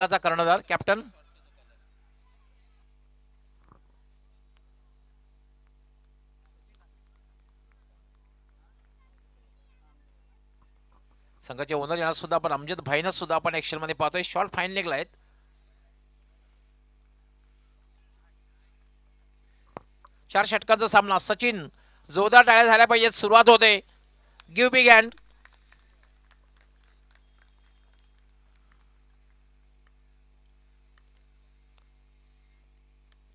कर्णधार कॅप्टन संघाचे ओनर यांना सुद्धा आपण अमजद भाईना सुद्धा आपण ऍक्शनमध्ये पाहतोय. शॉर्ट फाईन निघलाय चार षटकांचा सामना. सचिन जोरदार टाळ्या झाल्या पाहिजेत. सुरुवात होते. गिव्ह बिग हँड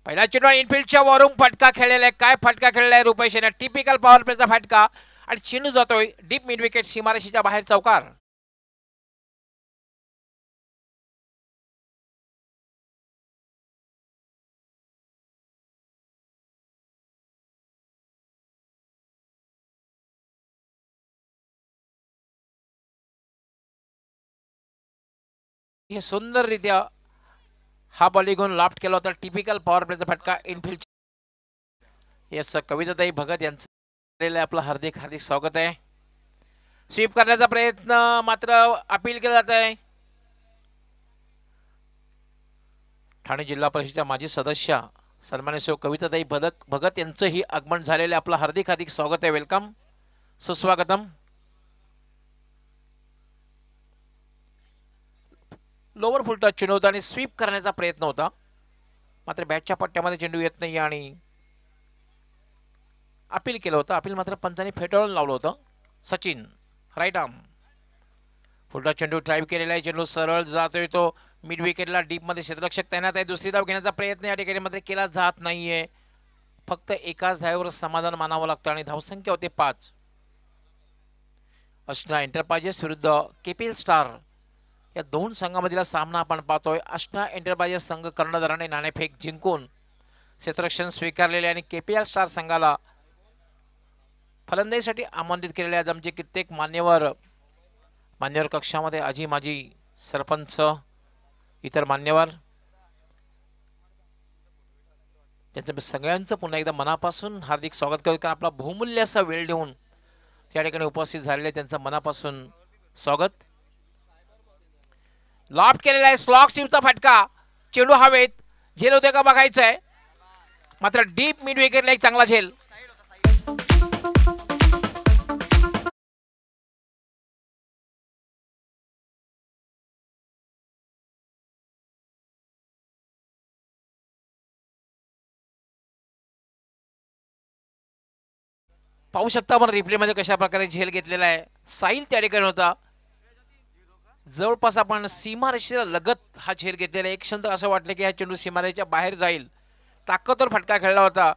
पहिला चेंडू इनफिल्डच्या वरून फटका खेळलेला आहे. काय फटका खेळलाय रुपेश टिपिकल पॉवर प्लेचा फटका. आणि चेंडू जातोय डीप मिड विकेट सीमारेषेच्या बाहेर चौकार. हे सुंदररित्या हा बॉलिगून लॉफ्ट केला होता. टिपिकल पॉवर प्लेचा फटका इनफिल्ड येस कविताताई भगत यांचं केलेलं आहे. आपलं हार्दिक हार्दिक स्वागत आहे. स्वीप करण्याचा प्रयत्न मात्र अपील केला जात आहे. ठाणे जिल्हा परिषदेच्या माजी सदस्य सन्मान्य शिव कविताताई भदक भगत यांचंही आगमन झालेलं आहे. आपलं हार्दिक हार्दिक स्वागत आहे. वेलकम सुस्वागतम. लोअर फुलटा चेंडू होता आणि स्वीप करण्याचा प्रयत्न होता. मात्र बॅटच्या पट्ट्यामध्ये चेंडू येत नाही आणि अपील केलं होतं. अपील मात्र पंचाने फेटाळून लावलं होतं. सचिन राईट आर्म फुलटा चेंडू ड्राईव्ह केलेला आहे. चेंडू सरळ जातोय तो. मिड विकेटला डीपमध्ये क्षेत्ररक्षक तैनात आहे. दुसरी धाव घेण्याचा प्रयत्न या ठिकाणी मात्र केला जात नाही आहे फक्त एकाच धावेवर समाधान मानावं लागतं आणि धावसंख्या होते पाच. अष्टा एंटरप्राइजेस विरुद्ध केपीएल स्टार या दोन संघामधील सामना आपण पाहतोय. अष्टा एंटरप्राइजेस संघ कर्णधाराने नाणेफेक जिंकून क्षेत्ररक्षण स्वीकारलेले आणि के पी आर स्टार संघाला फलंदाजीसाठी आमंत्रित केलेले आज आमचे कित्येक मान्यवर. मान्यवर कक्षामध्ये आजी माजी सरपंच इतर मान्यवर. त्यांचं मी सगळ्यांचं पुन्हा एकदा मनापासून हार्दिक स्वागत करतो कारण आपला बहुमूल्य असा वेळ देऊन त्या ठिकाणी उपस्थित झालेले त्यांचं मनापासून स्वागत. लॉफ्ट केलेला आहे. स्लॉक सिमचा फटका. चेंडू हवेत. झेल होते का बघायचं आहे मात्र डीप मिड विकेटला एक चांगला झेल. पाहू शकता आपण रिप्लेमध्ये कशा प्रकारे झेल घेतलेला आहे. साईल त्या ठिकाणी होता. जवळपास आपण सीमारेषेला लगत हा झेल घेतलेला एक क्षण असं वाटलं की हा चेंडू सीमारेच्या बाहेर जाईल. ताकदवर फटका खेळला होता.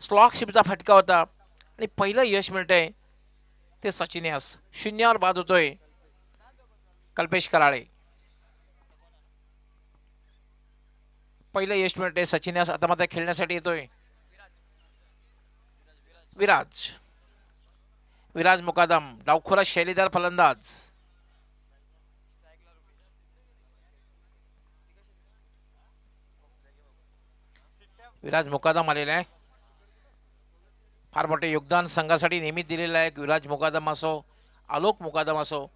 स्लॉकशिपचा फटका होता. आणि पहिलं यश मिळतंय ते सचिन यास शून्यावर बाद होतोय कल्पेश कराळे. पहिलं यश मिळतंय सचिन यास आता मात्र खेळण्यासाठी येतोय विराज. विराज मुकादम. डावखोरा शैलीदार फलंदाज. विराज मुकादम आलेला आहे. फार मोठे योगदान संघासाठी नेहमीच दिलेलं आहे. विराज मुकादम असो आलोक मुकादम असो.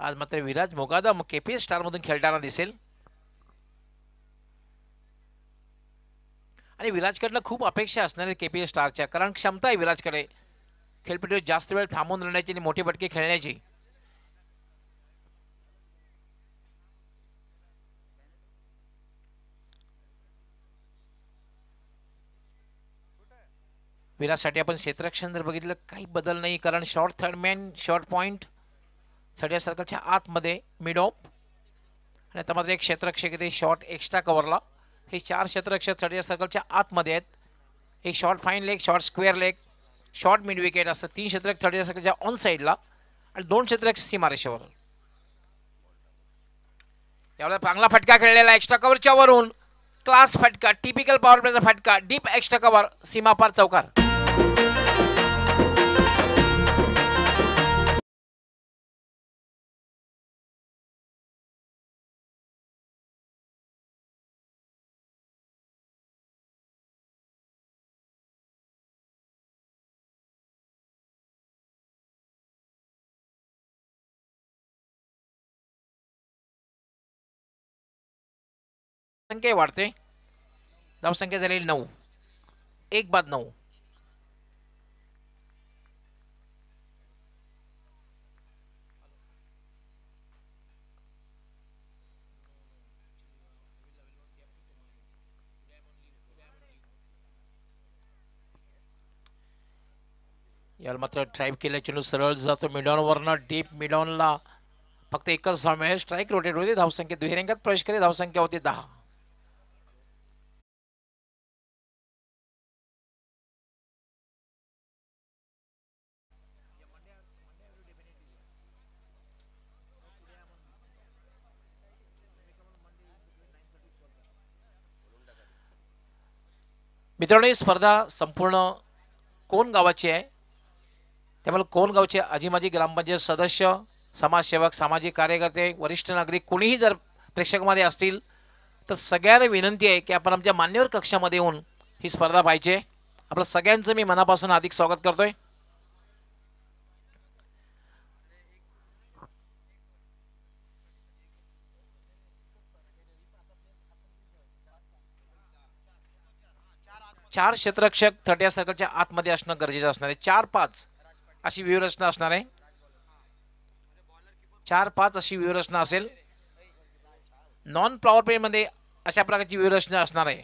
आज मात्र विराज मुकादम केपी स्टारमधून खेळताना दिसेल. आणि विराजकडनं खूप अपेक्षा असणार आहे केपी स्टारच्या कारण क्षमता आहे विराजकडे. खेळपट्टीवर जास्त वेळ थांबून राहण्याची आणि मोठी फटके खेळण्याची. विराजसाठी आपण क्षेत्ररक्षण जर बघितलं काही बदल नाही कारण short third man short point third सर्कलच्या आतमध्ये मिड ऑफ आणि आता मात्र एक क्षेत्ररक्षक येते शॉर्ट एक्स्ट्रा कव्हरला हे चार क्षेत्ररक्षक थर्ड सर्कलच्या आतमध्ये आहेत. एक short fine leg short square leg short mid wicket असं तीन क्षेत्रक थर्ड सर्कलच्या ऑन साईडला आणि दोन क्षेत्ररक्षक सीमारेषेवर यावेळेला चांगला फटका खेळलेला एक्स्ट्रा कव्हरच्या वरून. क्लास फटका टिपिकल पॉवर प्लेचा फटका डीप एक्स्ट्रा कव्हर सीमापार चौकार. संख्या वाढते. धावसंख्या झालेली नऊ. एक बाद नऊ. याला मात्र ड्राईव्ह केल्या चेंडू सरळ जातो मिडॉनवरनं डीप मिडॉनला फक्त एकच धाव मिळेल. स्ट्राईक रोटेट होते. धावसंख्या दुहेरंगात प्रवेश केले. धावसंख्या होती दहा. मित्रांनो ही स्पर्धा संपूर्ण कोण गावाची आहे? त्यामुळे कोण गावचे आजीमाजी ग्रामपंचायत सदस्य समाजसेवक सामाजिक कार्यकर्ते वरिष्ठ नागरिक कोणीही जर प्रेक्षकामध्ये असतील तर सगळ्यांना विनंती आहे की आपण आमच्या मान्यवर कक्षामध्ये येऊन ही स्पर्धा पाहिजे आपलं सगळ्यांचं मी मनापासून अधिक स्वागत करतोय. चार क्षेत्ररक्षक थर्टी सर्कलच्या आतमध्ये असणं गरजेचं असणार आहे. चार पाच अशी व्यूहरचना असणार आहे. चार पाच अशी व्यूहरचना असेल. नॉन पॉवर प्लेमध्ये अशा प्रकारची व्यूहरचना असणार आहे.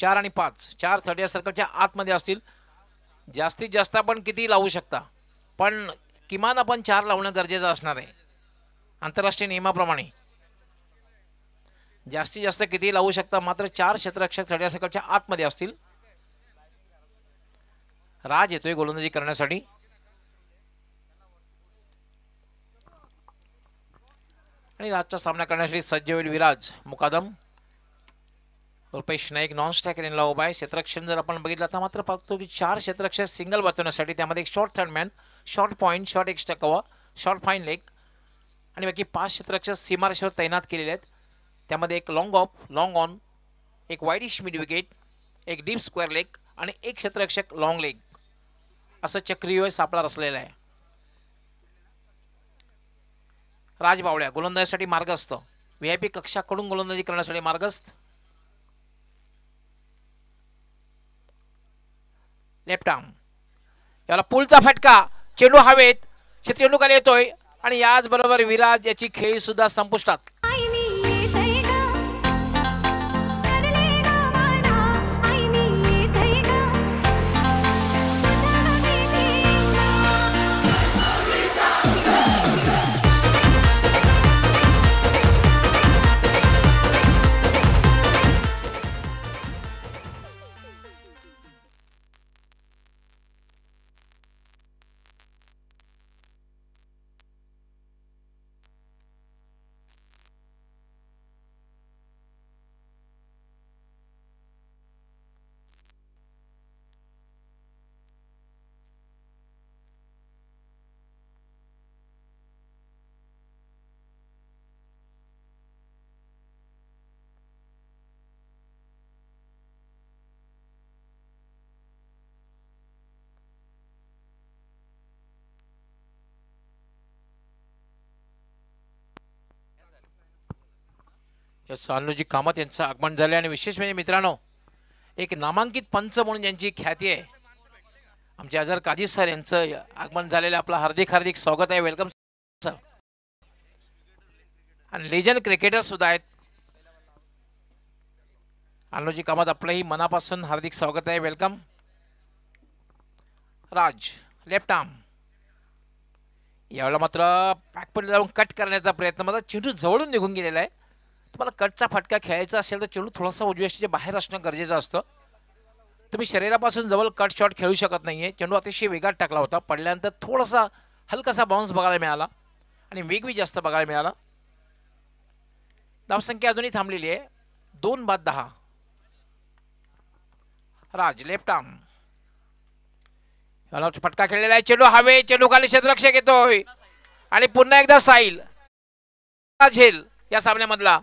चार आणि पाच चार थर्टी सर्कलच्या आतमध्ये असतील. जास्तीत जास्त आपण किती लावू शकता? पण किमान आपण चार लावणं गरजेचं असणार आहे. आंतरराष्ट्रीय नियमाप्रमाणे. जास्तीत जास्त किती लावू शकता? मात्र चार क्षेत्ररक्षक चढ्या सकलच्या आतमध्ये असतील. राज येतोय गोलंदाजी करण्यासाठी. आणि राजचा सामना करण्यासाठी सज्ज होईल विराज. मुकादम. रुपेश नाईक नॉन स्टॅक रेनला उभा आहे. क्षेत्ररक्षण जर आपण बघितलं तर मात्र पाहतो की चार क्षेत्ररक्षक सिंगल वाचवण्यासाठी त्यामध्ये एक short third man short point short extra cover short fine leg आणि बाकी पाच क्षेत्ररक्षक सीमारेषेवर तैनात केलेले आहेत. त्यामध्ये एक लॉंग ऑफ लॉंग ऑन एक वाईडिश मिड विकेट एक डीप स्क्वेअर लेग आणि एक क्षेत्ररक्षक लॉंग लेग असं चक्रीय सापळा रचलेला आहे. राजबावड्या गोलंदाजीसाठी मार्गस्थ. व्ही आय पी कक्षाकडून गोलंदाजी करण्यासाठी मार्गस्थ. लेफ्ट आर्म याला पुलचा फटका. चेंडू हवेत. चेंडू खाली येतोय. आणि याचबरोबर विराज याची खेळी सुद्धा संपुष्टात. या सानुजी कामत यांचं आगमन झाले आणि विशेष म्हणजे मित्रांनो एक नामांकित पंच म्हणून ज्यांची ख्याती आहे आमचे आजार काजी सर यांचं आगमन झालेलं आपलं हार्दिक हार्दिक स्वागत आहे. वेलकम सर आणि लेजन क्रिकेटर सुद्धा आहेत. अनुजी कामत आपलंही मनापासून हार्दिक स्वागत आहे. वेलकम राज लेफ्ट आर्म यावेळेला मात्र बॅकपट जाऊन कट करण्याचा प्रयत्न माझा चिंटू जवळून निघून गेलेला आहे. तुम्हाला कटचा फटका खेळायचा असेल तर चेंडू थोडासा उजव्याच्या बाहेर असणं गरजेचं असतं. तुम्ही शरीरापासून जवळ कट शॉट खेळू शकत नाही आहे चेंडू अतिशय वेगात टाकला होता. पडल्यानंतर थोडासा हलकासा बाउन्स बघायला मिळाला आणि वेगवी जास्त बघायला मिळाला. धावसंख्या अजूनही थांबलेली आहे. दोन बाद दहा. राज लेफ्ट आर्म फटका खेळलेला आहे. चेंडू हवे. चेंडू खाली क्षेत्ररक्षक येतोय आणि पुन्हा एकदा साईल झेल या सामन्यामधला.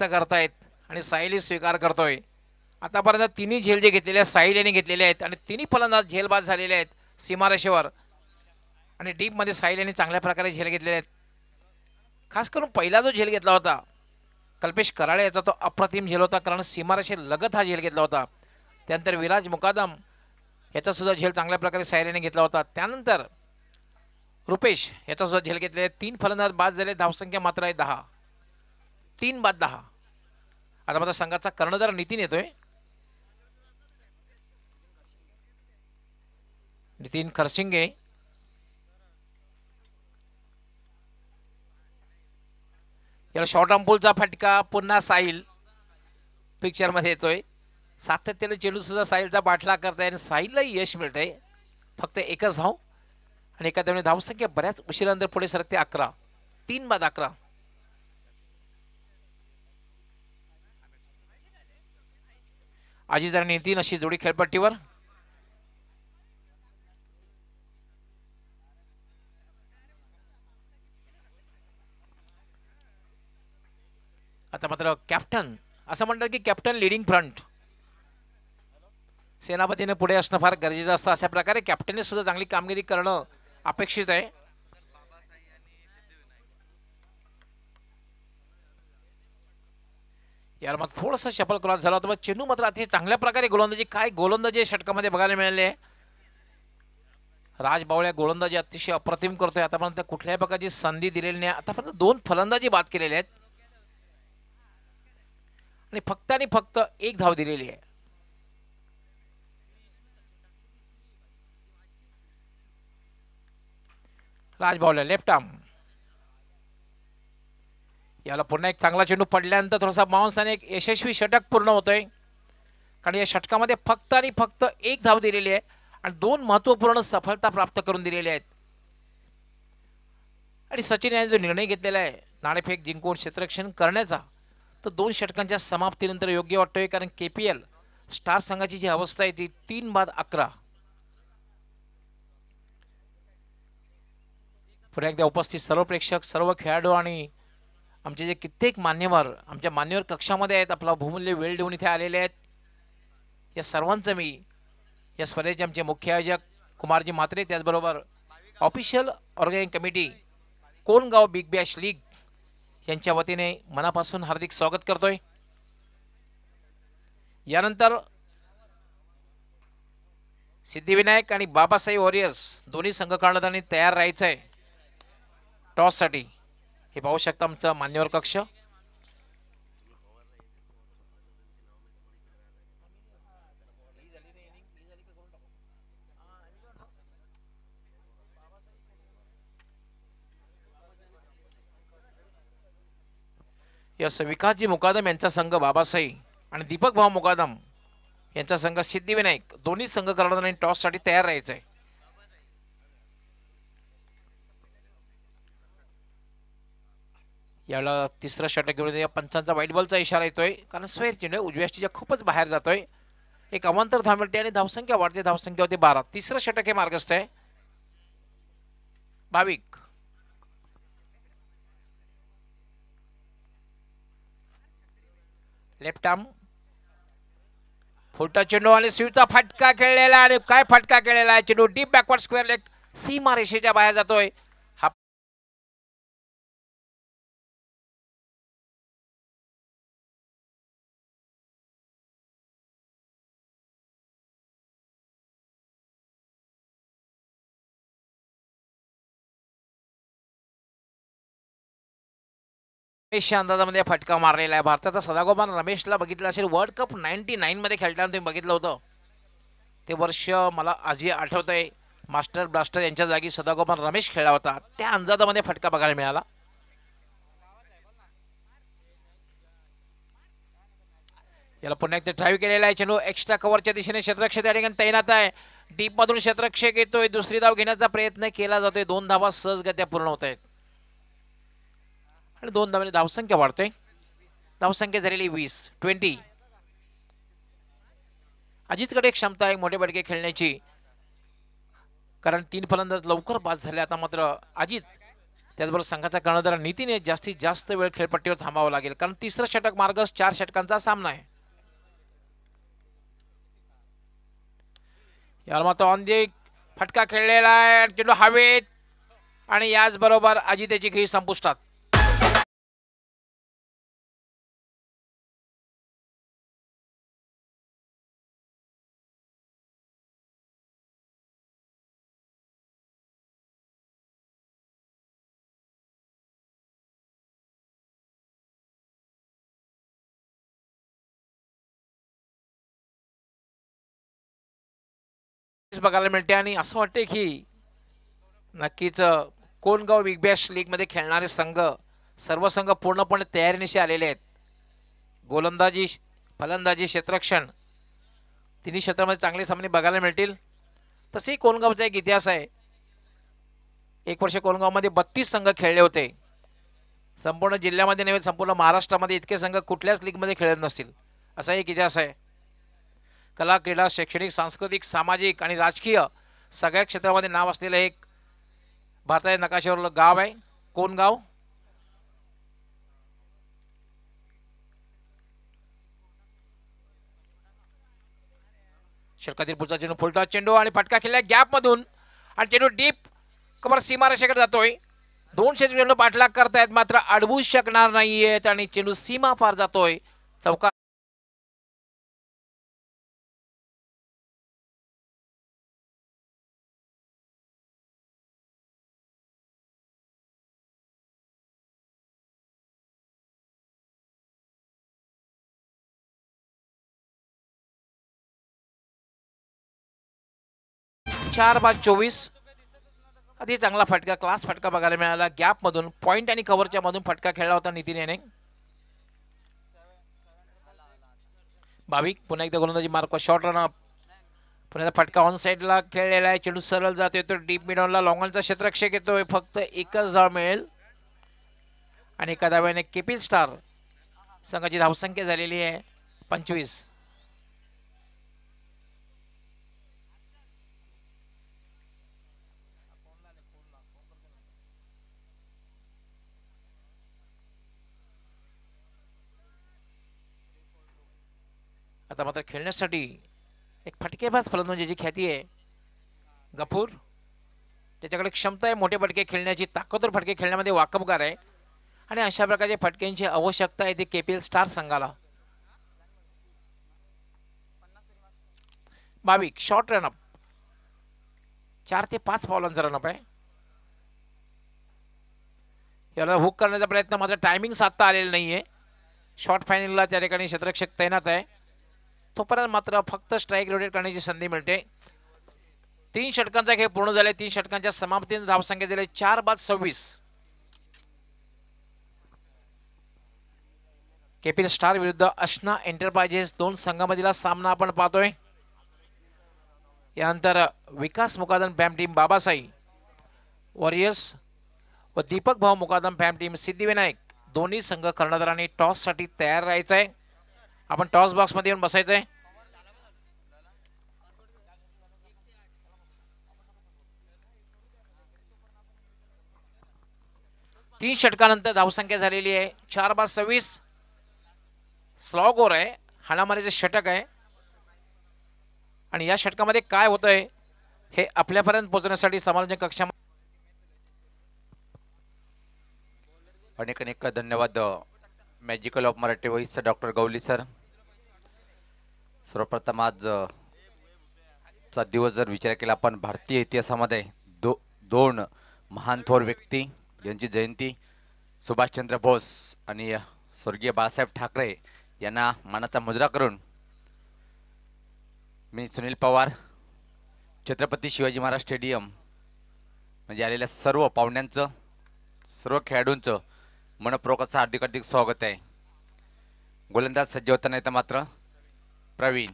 करतायत आणि साहिली स्वीकार करतोय. आतापर्यंत तिन्ही झेल जे घेतलेले आहेत साहिल यांनी घेतलेले आहेत आणि तिन्ही फलंदाज झेलबाज झालेले आहेत सीमारेषेवर. आणि डीपमध्ये साहिल यांनी चांगल्या प्रकारे झेल घेतलेले आहेत. खास करून पहिला जो झेल घेतला होता कल्पेश कराळे याचा तो अप्रतिम झेल होता कारण सीमारेषे लगत हा झेल घेतला होता. त्यानंतर विराज मुकादम याचा सुद्धा झेल चांगल्या प्रकारे साहिल घेतला होता. त्यानंतर रुपेश याचा सुद्धा झेल घेतलेला आहे तीन फलंदाज बाद झाले धावसंख्या मात्र आहे दहा. तीन बाद दहा. आता माझा संघाचा कर्णधार नितीन येतोय. नितीन खरसिंगे याला शॉर्ट अंपूलचा फटका पुन्हा साहिल पिक्चरमध्ये येतोय. सातत्याने चेंडू सुद्धा साहिलचा बाटला करताय आणि साहिललाही यश मिळत आहे फक्त एकच धाव आणि एका धावने धावसंख्या बऱ्याच उशिरानंतर पुढे सरकते अकरा. तीन बाद अकरा. आणि नितीन अशी जोडी खेळपट्टीवर. आता मात्र कॅप्टन असं म्हणतात की कॅप्टन लिडिंग फ्रंट सेनापतीने पुढे असणं फार गरजेचं असतं अशा प्रकारे कॅप्टनने सुद्धा चांगली कामगिरी करणं अपेक्षित आहे. याला मग थोडंसं चपल क्रॉस झाला होता. पण चेंडू मात्र अतिशय चांगल्या प्रकारे गोलंदाजी काय गोलंदाजी षटकामध्ये बघायला मिळाले? राज बावळ्या गोलंदाजी अतिशय अप्रतिम करतोय. आतापर्यंत कुठल्याही प्रकारची संधी दिलेली नाही. आतापर्यंत दोन फलंदाजी बाद केलेल्या आहेत. आणि फक्त आणि फक्त एक धाव दिलेली आहे. Raj Bawalya left arm. याला पुन्हा एक चांगला चेंडू पडल्यानंतर थोडासा बाउन्स आणि एक यशस्वी षटक पूर्ण होतोय. कारण या षटकामध्ये फक्त आणि फक्त एक धाव दिलेली आहे आणि दोन महत्त्वपूर्ण सफलता प्राप्त करून दिलेल्या आहेत. आणि सचिन यांनी जो निर्णय घेतलेला आहे नाणेफेक जिंकून क्षेत्ररक्षण करण्याचा तर दोन षटकांच्या समाप्तीनंतर योग्य वाटतोय. कारण के पी एल स्टार संघाची जी अवस्था आहे ती तीन बाद अकरा. पुन्हा एकदा उपस्थित सर्व प्रेक्षक सर्व खेळाडू आणि आमचे जे कित्येक मान्यवर आमच्या मान्यवर कक्षामध्ये आहेत आपला बहुमूल्य वेळ देऊन इथे आलेले आहेत. या सर्वांचं मी या स्पर्धेचे आमचे मुख्य आयोजक कुमारजी म्हात्रे त्याचबरोबर official organising committee Kongaon big bash league यांच्या वतीने मनापासून हार्दिक स्वागत करतोय. यानंतर सिद्धिविनायक आणि बाबासाहेब वॉरियर्स दोन्ही संघ कर्णधारांनी तयार राहायचं आहे टॉससाठी. हे पाहू शकता आमचं मान्यवर कक्ष. यस विकासजी मुकादम यांचा संघ बाबासाई आणि दीपक भाऊ मुकादम यांचा संघ सिद्धिविनायक. दोन्ही संघ कर्णधारांनी टॉससाठी तयार राहायचं आहे याला तिसरा षटक घेऊन या पंचांचा वाईट बॉलचा इशारा येतोय. कारण स्वेर चेंडू उजव्याष्टीच्या खूपच बाहेर जातोय. एक अवांतर धाव मिळते आणि धावसंख्या वाढते. धावसंख्या होते बारा. तिसरं षटक हे मार्गस्थ आहे. भाविक. लेफ्ट आर्म फुलटा चेंडू आणि स्वीपचा फटका खेळलेला आणि काय फटका खेळलेला आहे? चेंडू डीप बॅकवर्ड स्क्वेअर लेग सीमा रेषेच्या बाहेर जातोय. रमेशच्या अंदाजामध्ये फटका मारलेला आहे. भारताचा सदागोपान रमेशला बघितलं असेल वर्ल्ड कप नाईन्टी नाईनमध्ये खेळताना तुम्ही बघितलं होतं. ते वर्ष मला आजही आठवत आहे मास्टर ब्लास्टर यांच्या जागी सदागोपान रमेश खेळला होता. त्या अंदाजामध्ये फटका बघायला मिळाला. याला पुन्हा एकदा ड्राईव्ह केलेला आहे चेंडू. एक्स्ट्रा कव्हरच्या दिशेने क्षेत्रक्ष त्या ठिकाणी तैनात आहे. डीपमधून मधून क्षेत्ररक्षक येतोय. दुसरी धाव घेण्याचा प्रयत्न केला जातोय. दोन धावा सहजगत्या पूर्ण होत आहेत. आणि दोन धावांनी धावसंख्या वाढतोय धावसंख्या झालेली वीस ट्वेंटी अजितकडे एक क्षमता आहे मोठे बडके खेळण्याची. कारण तीन फलंदाज लवकर बाद झाले. आता मात्र अजित त्याचबरोबर संघाचा कर्णधार नितीने जास्तीत जास्त वेळ खेळपट्टीवर थांबावं लागेल. कारण तिसरा षटक मार्गस चार षटकांचा सामना आहे. यावर मात्र ऑन दी फटका खेळलेला आहे चेंडू हवेत. आणि याचबरोबर अजितेची खेळी संपुष्टात. बघायला मिळते आणि असं वाटते की नक्कीच कोणगाव बिग बॅश लीगमध्ये खेळणारे संघ सर्व संघ पूर्णपणे तयारीनिशी आलेले आहेत. गोलंदाजी फलंदाजी क्षेत्रक्षण तिन्ही क्षेत्रामध्ये चांगले सामने बघायला मिळतील. तसेही कोणगावचा एक इतिहास आहे. एक वर्ष कोणगावमध्ये बत्तीस संघ खेळले होते. संपूर्ण जिल्ह्यामध्ये नव्हे संपूर्ण महाराष्ट्रामध्ये इतके संघ कुठल्याच लीगमध्ये खेळत नसतील. असा एक इतिहास आहे. कला क्रीडा शैक्षणिक सांस्कृतिक सामाजिक आणि राजकीय सगळ्या क्षेत्रामध्ये नाव असलेलं एक भारताच्या नकाशावरलं गाव आहे. कोण गाव? षटकातील पुढचा चेंडू फुलटा चेंडू आणि फटका खेळल्या गॅपमधून. आणि चेंडू डीप कमर सीमारेषेकडे जातोय. दोनशे चेंडू पाठलाग करतायत मात्र अडवू शकणार नाहीयेत आणि चेंडू सीमा पार जातोय. चौका चार बाद चोवीस. अति चांगला फटका क्लास फटका बघायला मिळाला. गॅप मधून पॉइंट आणि कव्हरच्या मधून फटका खेळला होता नितीन याने. भाविक पुन्हा एकदा गोलंदाजी मार्क शॉर्ट रन पुन्हा एकदा फटका ऑन साईडला खेळलेला आहे. चेंडू सरळ जातोय तो डीप मिडॉनला लॉंगॉनचा क्षेत्ररक्षक येतोय. फक्त एकच धाव मिळेल. आणि एका धाव्याने केपिल स्टार संघाची धावसंख्या झालेली आहे. पंचवीस. आता मात्र खेळण्यासाठी एक फटकेबाज फलंदाजाची ख्याती आहे. गफूर. त्याच्याकडे क्षमता आहे मोठे फटके खेळण्याची ताकदवर फटके खेळण्यामध्ये वाकबगार आहे. आणि अशा प्रकारच्या फटक्यांची आवश्यकता आहे ती केपीएल स्टार संघाला. भाविक शॉर्ट रनअप चार ते पाच पावलांचा रनअप आहे. याला हुक करण्याचा प्रयत्न मात्र टायमिंग साधता आलेला नाहीये. शॉर्ट फायनलला त्या ठिकाणी क्षेत्ररक्षक तैनात आहे. तोपर्यंत मात्र फक्त स्ट्राईक रोटेट करण्याची संधी मिळते. तीन षटकांचा खेळ पूर्ण झाले. तीन षटकांच्या समाप्तीने धावसंख्या दिले चार बाद सव्वीस. केपील स्टार विरुद्ध अशना एंटरप्राइजेस दोन संघामधील सामना आपण पाहतोय. यानंतर विकास मुकादम फॅम टीम बाबासाई वॉरियर्स व दीपक भाऊ मुकादम फॅम टीम सिद्धिविनायक. दोन्ही संघ कर्णधारांनी टॉससाठी तयार राहायचं आहे आपण टॉस बॉक्समध्ये येऊन बसायचं आहे. तीन षटकानंतर धावसंख्या झालेली आहे. चार बाद सव्वीस. स्लॉग ओर आहे. हाणामारीचे षटक आहे. आणि या षटकामध्ये काय होतंय हे आपल्यापर्यंत पोहोचण्यासाठी समालोचन कक्षा अनेक अनेक धन्यवाद. Magical of Marathi voice doctor Gauli sir सर्वप्रथम आज चा दिवस जर विचार केला आपण भारतीय इतिहासामध्ये दो दोन महान थोर व्यक्ती यांची जयंती सुभाषचंद्र बोस आणि स्वर्गीय बाळासाहेब ठाकरे यांना मानाचा मुजरा करून मी सुनील पवार छत्रपती शिवाजी महाराज स्टेडियम म्हणजे आलेल्या सर्व पाहुण्यांचं सर्व खेळाडूंचं मनपूर्वक हार्दिक हार्दिक स्वागत आहे. गोलंदाज सज्ज होताना येतं मात्र प्रवीण.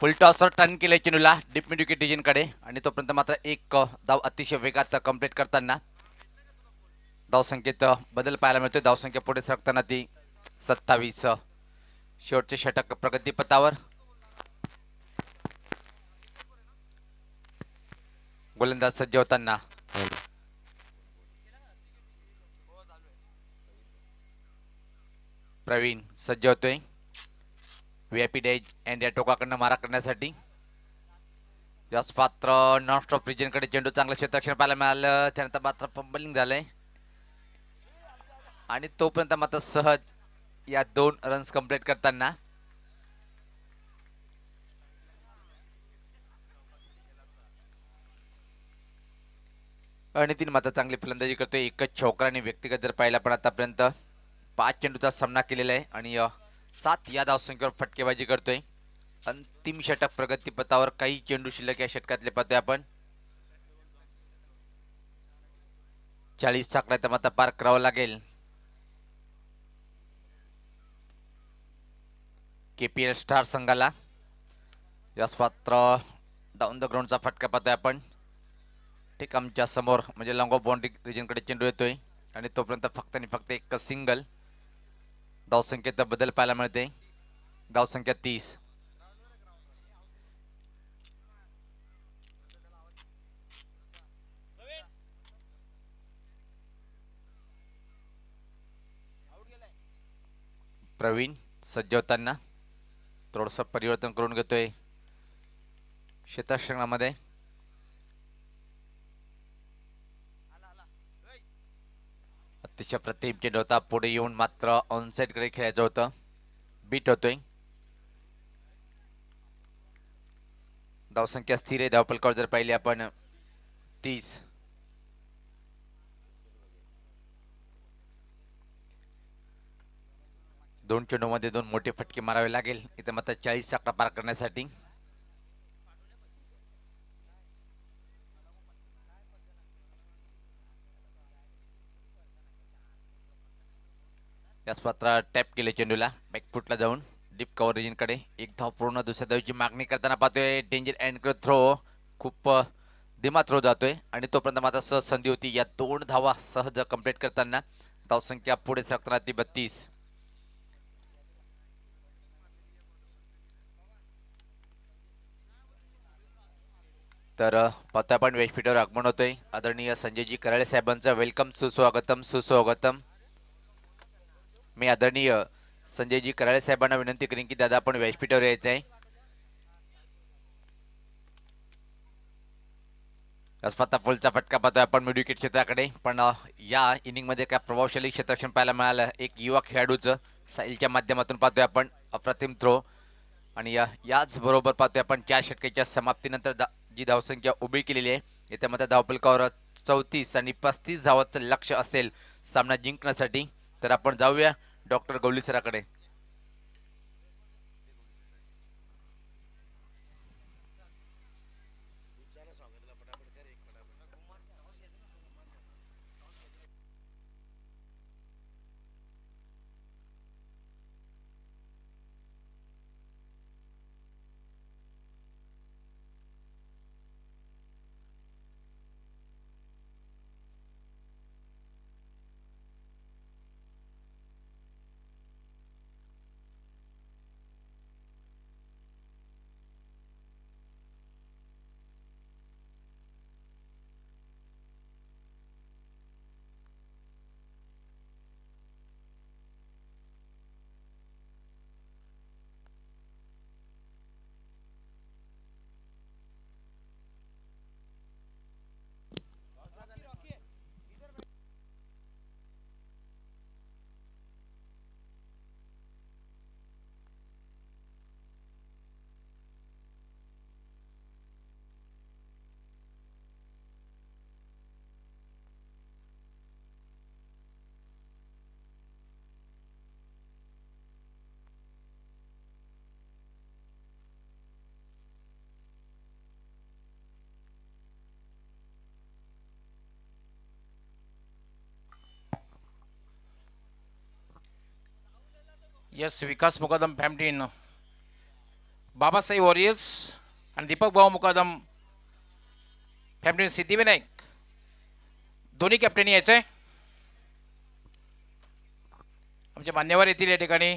फुल टॉसवर टर्न केलं चिनूला डीप मिड विकेट आणि तोपर्यंत मात्र एक धाव अतिशय वेगात कंप्लीट करताना धावसंख्येत बदल पाहायला मिळतोय. धावसंख्या पुढे सरकताना ती सत्तावीस शेवटचे षटक प्रगतीपथावर. गोलंदाज सज्ज होताना प्रवीण सज्ज होतोय. व्ही आय पी अँड या टोकाकडनं मारा करण्यासाठी. यास पात्र नॉन स्टॉप रिजनकडे चेंडू चांगलं क्षेत्रक्षण पाहायला मिळालं. त्यानंतर मात्र पंबलिंग झालंय. आणि तोपर्यंत मात्र सहज या दोन रन्स कंप्लीट करताना. आणि तीन मात्र चांगली फलंदाजी करतोय. एकच छोकरा आणि व्यक्तिगत जर पाहिला पण आतापर्यंत. पाच चेंडूचा सामना केलेला आहे आणि सात या धावसंख्येवर फटकेबाजी करतोय. अंतिम षटक प्रगतीपथावर काही चेंडू शिल्लक या षटकातले पाहतोय आपण. चाळीस चाकड्या तर आता पार करावं लागेल. केपीएल स्टार संघाला. याच पात्र डाऊन द ग्राउंडचा फटका पाहतोय आपण. ठीक आमच्यासमोर म्हणजे लॉंग ऑफ बाउंड्री रिजनकडे चेंडू येतोय. आणि तोपर्यंत फक्त आणि फक्त एक सिंगल धावसंख्येत बदल पाहायला मिळते धावसंख्या तीस प्रवीण सज्ज होताना थोडंसं परिवर्तन करून घेतोय क्षेत्ररक्षणामध्ये अतिशय प्रतिम चेंडू होता. पुढे येऊन मात्र ऑनसाईडकडे खेळायचं होतं. बीट होतोय. धावसंख्या स्थिर आहे. धावपलकावर जर पाहिली आपण तीस. दोन चेंडूमध्ये दोन मोठे फटके मारावे लागेल. इथे मात्र चाळीस आकडा पार करण्यासाठी. त्याच पात्र टॅप केले चेंडूला. बॅकफुटला जाऊन डीप कव्हर एक धाव पूर्ण दुसऱ्या धावची मागणी करताना पाहतोय. डेंजर अँड थ्रो खूप अ, धीमा थ्रो जातोय. आणि तोपर्यंत मात्र सहज संधी होती. या दोन धावा सहज कंप्लीट करताना धावसंख्या पुढे सरकताना ती बत्तीस. तर अ, पाहतोय आपण व्यासपीठावर आगमन होतोय. आदरणीय संजयजी कराळे साहेबांचं वेलकम सुस्वागतम सुस्वागतम. मी आदरणीय संजयजी कराळे साहेबांना विनंती करेन की दादा आपण व्यासपीठावर यायचं आहे. अस्पता पुलचा फटका पाहतोय आपण मिड विकेट क्षेत्राकडे. पण या या इनिंगमध्ये काय प्रभावशाली क्षेत्रक्षण पाहायला मिळालं. एक युवा खेळाडूचं साईलच्या माध्यमातून पाहतोय आपण अप्रतिम थ्रो आणि या याच बरोबर पाहतोय आपण चार षटकाच्या समाप्तीनंतर दा- जी धावसंख्या उभी केलेली आहे याच्यामध्ये धावपलकावर चौतीस आणि पस्तीस धावाचं लक्ष असेल सामना जिंकण्यासाठी. तर आपण जाऊया. डॉक्टर गवली सराकडे. यस विकास मुकादम फॅमटीन बाबासाहेब वॉरियर्स आणि दीपक भाऊ मुकादम फॅमटीन सिद्धिविनायक दोन्ही कॅप्टन यायचं. आहे आमचे मान्यवर येतील या ठिकाणी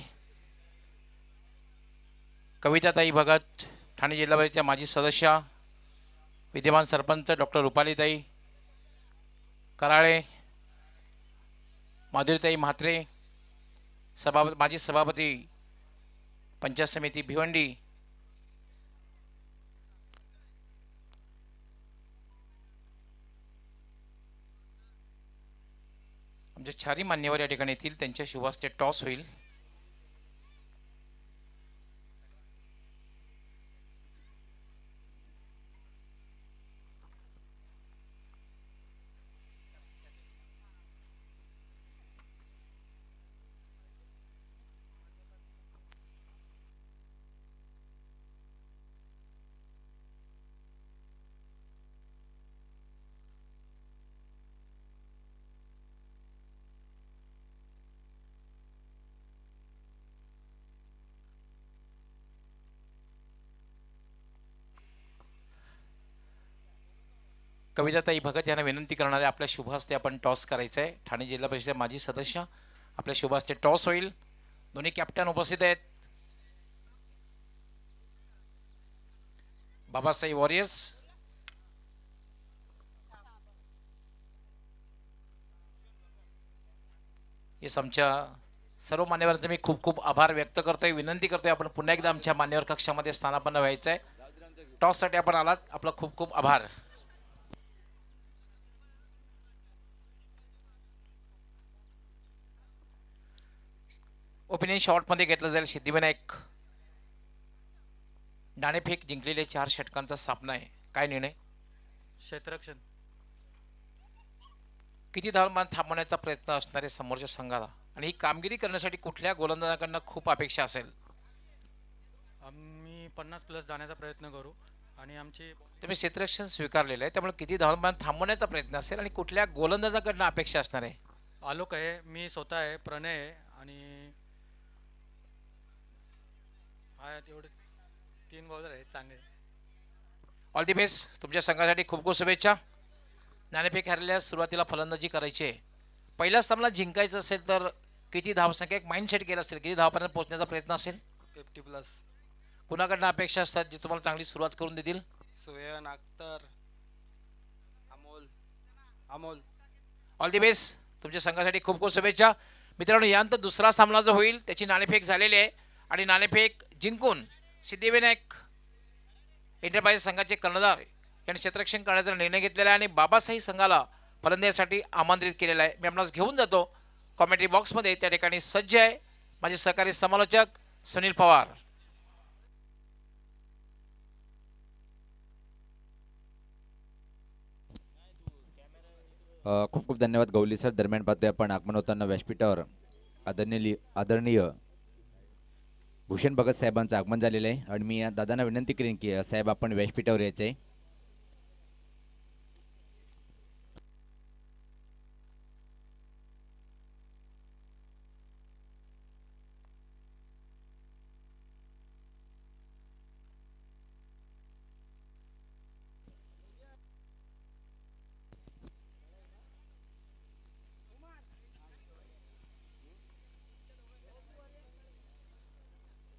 कविताताई भगत ठाणे जिल्हा परिषदेच्या माजी सदस्य विद्यमान सरपंच डॉक्टर रुपालीताई कराळे माधुरीताई म्हात्रे सभापती माजी सभापती पंचायत समिती भिवंडी. आमचे चारही मान्यवर या ठिकाणी येतील त्यांच्या शुभास्ते टॉस होईल. कविताताई भगत यांना विनंती करणारे आपल्या शुभहस्ते आपण टॉस करायचं आहे ठाणे जिल्हा परिषदेचे माजी सदस्य आपल्या शुभहस्ते टॉस होईल. दोन्ही कॅप्टन उपस्थित आहेत. बाबासाहेब वॉरियर्स. येस आमच्या सर्व मान्यवरांचे मी खूप खूप आभार व्यक्त करतोय. विनंती करतोय आपण पुन्हा एकदा आमच्या मान्यवर कक्षामध्ये स्थानापन्न व्हायचं आहे टॉससाठी आपण आलात. आपला खूप खूप आभार. ओपिनियन शॉटमध्ये घेतलं जाईल सिद्धिविनायक. नाणेफेक जिंकलेले चार षटकांचा सामना आहे. काय निर्णय? क्षेत्ररक्षण. किती धावमान थांबवण्याचा प्रयत्न असणारे समोरच्या संघाला? आणि ही कामगिरी करण्यासाठी कुठल्या गोलंदाजाकडनं खूप अपेक्षा असेल? आम्ही पन्नास प्लस जाण्याचा प्रयत्न करू. आणि आमची तुम्ही क्षेत्ररक्षण स्वीकारलेलं आहे त्यामुळे किती धावमान थांबवण्याचा प्रयत्न असेल आणि कुठल्या गोलंदाजाकडनं अपेक्षा असणार आहे? आलोक आहे मी स्वतः आहे प्रणय आहे आणि तेवढे तीन बॉलर आहेत चांगले. ऑल दी बेस्ट तुमच्या संघासाठी खूप खूप शुभेच्छा. नाणेफेक हरल्यास सुरुवातीला फलंदाजी करायची आहे. पहिला सामना जिंकायचं असेल तर किती धावसंख्या एक माइंड सेट केला असेल किती धावपर्यंत पोहोचण्याचा प्रयत्न असेल? फिफ्टी प्लस कुणाकडनं अपेक्षा असतात जे तुम्हाला चांगली सुरुवात करून देतील? Suyan Akhtar Amol Amol. All the best तुमच्या संघासाठी खूप खूप शुभेच्छा. मित्रांनो यानंतर दुसरा सामना जो होईल त्याची नाणेफेक झालेली आहे. आणि नाणेफेक जिंकून सिद्धिविनायक एंटरप्राइज संघाचे कर्णधार यांनी क्षेत्ररक्षण करण्याचा निर्णय घेतलेला आहे आणि बाबासाहेब संघाला फलंदाजीसाठी आमंत्रित केलेला आहे. मी आपणास घेऊन जातो. कॉमेंट्री बॉक्समध्ये त्या ठिकाणी सज्ज आहे. माझे सहकारी समालोचक सुनील पवार. खूप खूप धन्यवाद गौली सर. दरम्यान पाहतोय आपण आगमन होताना व्यासपीठावर आदरणीय आदरणीय भूषण भगत साहेबांचं आगमन झालेलं आहे. आणि मी या दादांना विनंती करेन की साहेब आपण व्यासपीठावर यायचं आहे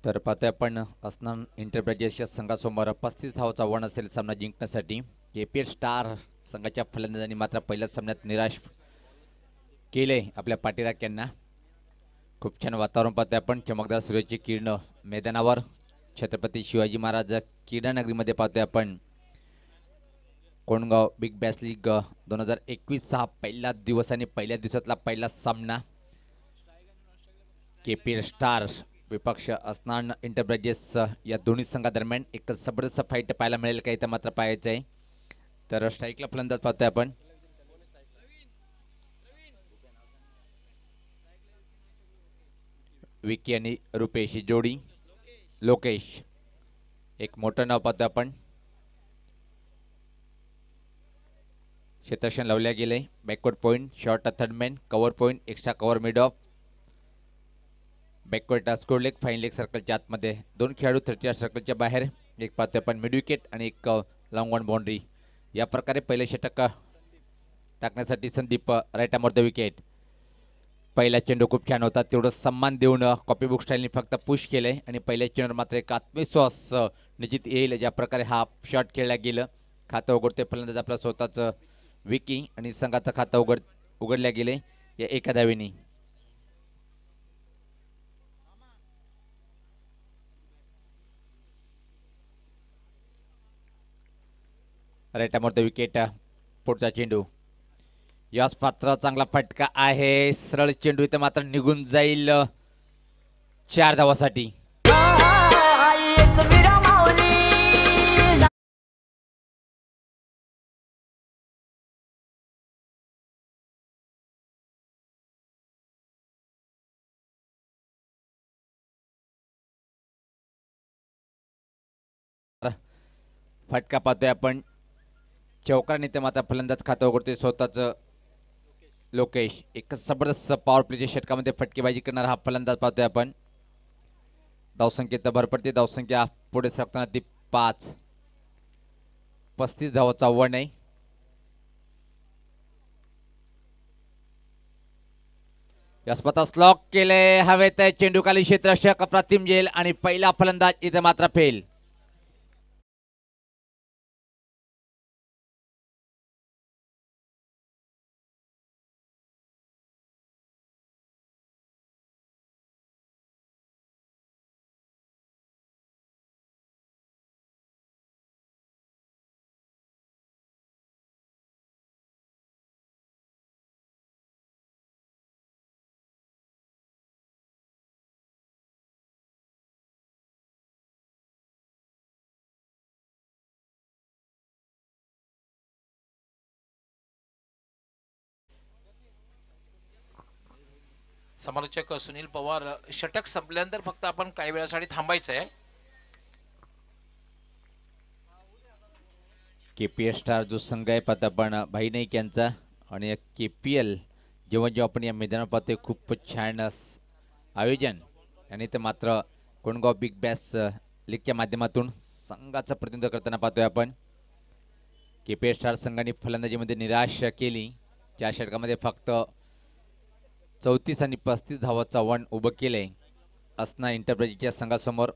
तर पाहतोय आपण अस्नान एंटरप्राइजेसच्या संघासमोर पस्तीस धावाचं आव्हान असेल सामना जिंकण्यासाठी. के पी एल स्टार संघाच्या फलंदाजांनी मात्र पहिल्याच सामन्यात निराश केले आपल्या पाठीराख्यांना खूप छान वातावरण पाहतोय आपण. चमकदार सूर्याची किरण मैदानावर. छत्रपती शिवाजी महाराज क्रीडानगरीमध्ये पाहतोय आपण. कोणगाव बिग बॅस लीग दोन हजार एकवीस हा पहिला दिवस आणि पहिल्या दिवसातला पहिला सामना. के पी एल स्टार विपक्ष असणार इंटरप्राइजेस या दोन्ही संघादरम्यान एक जबरदस्त फाईट पाहायला मिळेल का इथं मात्र पाहायचं आहे. तर स्ट्राईकला फलंदाज पाहतोय आपण. विकी आणि रुपेश ही जोडी. लोकेश. एक मोठं नाव पाहतोय आपण. क्षेत्रक्षण लावल्या गेले backward point short third man cover point extra cover mid off backward square leg fine leg सर्कलच्या आतमध्ये दोन खेळाडू थर्टी आर सर्कलच्या बाहेर एक पाहतोय आपण मिड विकेट आणि एक लॉंग वन बाउंड्री या प्रकारे पहिले षटक टाकण्यासाठी संदीप राईट द विकेट पहिला चेंडू खूप छान होता तेवढं सन्मान देऊन कॉपी बुक स्टाईलने फक्त पुश केलंय आणि पहिल्या चेंडूवर मात्र एक आत्मविश्वास निश्चित येईल ज्या प्रकारे हा शॉट खेळला गेलं खातं उघडते फलंदाज आपलं स्वतःचं विकी आणि संघाचं खातं उघड उघडल्या गेले या एका धावेनी राईट द विकेट पुढचा चेंडू. यास पात्र चांगला फटका आहे. सरळ चेंडू इथं मात्र निघून जाईल. चार धावासाठी. फटका पाहतोय आपण. चौकाने ते मात्र फलंदाज खातं उघडतोय. स्वतःच लोकेश. एक जबरदस्त पॉवर प्लेच्या षटकामध्ये फटकेबाजी करणारा हा फलंदाज पाहतोय आपण. धावसंख्येत भर पडते. धावसंख्या पुढे सरकताना ती पाच. पस्तीस धावाचा आव्हान आहे. यास्पता स्लॉक केले. हवेत चेंडू खाली क्षेत्ररक्षक प्रतिम जेल आणि पहिला फलंदाज इथे मात्र फेल. समालोचक सुनील पवार षटक संपल्यानंतर फक्त आपण काही वेळासाठी थांबायचं आहे के पी एल स्टार जो संघ आहे पाहता आपण भाई नाईक यांचा आणि के पी एल जेव्हा जेव्हा आपण या मैदानावर पाहतोय खूप छान आयोजन. आणि ते मात्र कोणगाव बिग बॅस लीगच्या माध्यमातून संघाचं प्रतिनिधित्व करताना पाहतोय आपण. के पी एल स्टार संघाने फलंदाजीमध्ये निराश केली. त्या षटकामध्ये फक्त चौतीस आणि पस्तीस धावाचं आव्हान उभं केलंय. असना इंटरप्राइजेसच्या संघासमोर.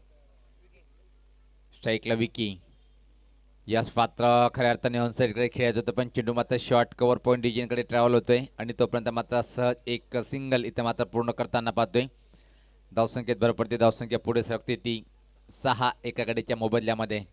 स्ट्राईकला विकी. यास पात्र खऱ्या अर्थाने ऑनसाईडकडे खेळायचं होतं पण चेंडू मात्र शॉर्ट कव्हर पॉईंट डिजिनकडे ट्रॅव्हल होतोय आणि तोपर्यंत मात्र सहज एक सिंगल इथं मात्र पूर्ण करताना पाहतोय. धावसंख्येत भर पडते धावसंख्या पुढे सरकते ती सहा एकाकडेच्या मोबदल्यामध्ये.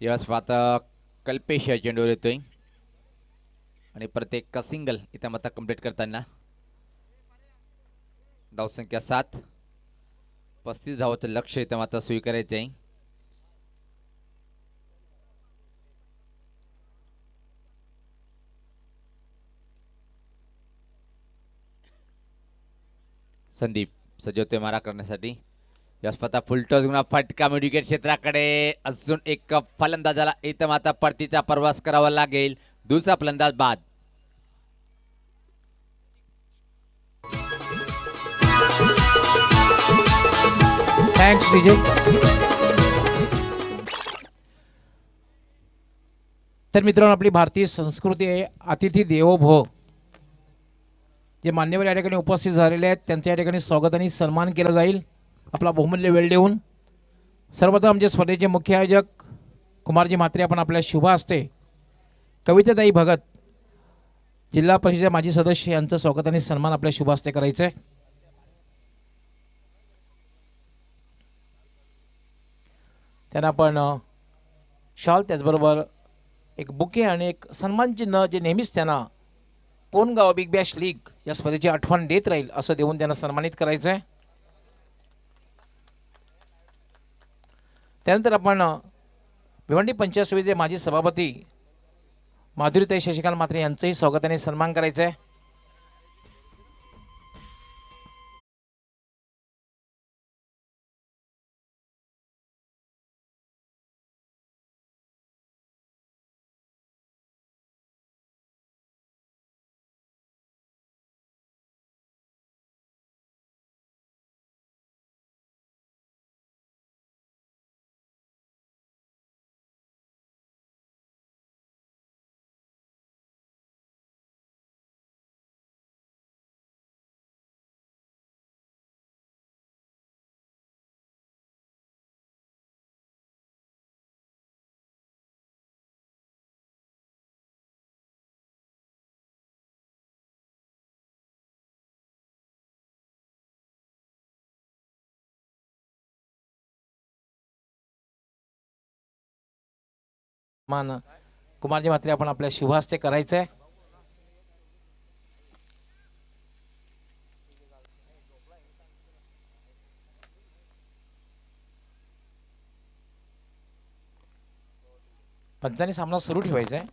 यावेळेस पाहता कल्पेश या चेंडूवर येतोय. आणि प्रत्येक सिंगल इथं मात्र कंप्लीट करताना. धावसंख्या सात. पस्तीस धावाचं लक्ष इथं मात्र स्वीकारायचं आहे संदीप सजवतोय मारा करण्यासाठी. यशपता फुलटॉस गुणा फटका मेडिकेट क्षेत्राकडे. अजून एक फलंदाजाला इथं आता परतीचा प्रवास करावा लागेल. दुसरा फलंदाज बाद. थँक्स विजय तर मित्रांनो आपली भारतीय संस्कृती आहे अतिथी देवोभो जे मान्यवर या ठिकाणी उपस्थित झालेले आहेत त्यांचं या ठिकाणी स्वागत आणि सन्मान केला जाईल. आपला बहुमूल्य वेळ देऊन सर्वप्रथम आमचे स्पर्धेचे मुख्य आयोजक कुमारजी म्हात्रे आपण आपल्या शुभा असते कविताताई भगत जिल्हा परिषदेचे माजी सदस्य यांचं स्वागत आणि सन्मान आपल्या शुभ हस्ते करायचं. आहे त्यांना आपण शॉल त्याचबरोबर एक बुके आणि एक सन्मान चिन्ह जे नेहमीच त्यांना कोण गाव बिग बॅश लीग या स्पर्धेची आठवण देत राहील असं देऊन त्यांना सन्मानित करायचं आहे त्यानंतर आपण भिवंडी पंचायत समितीचे माजी सभापती माधुरीताई शशिकांत मात्रे यांचंही स्वागताने सन्मान करायचं आहे मान कुमारजी मात्रे आपण आपल्या शुभास्ते करायचं आहे पंचांनी सामना सुरू ठेवायचा आहे